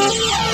Yeah.